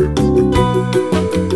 Música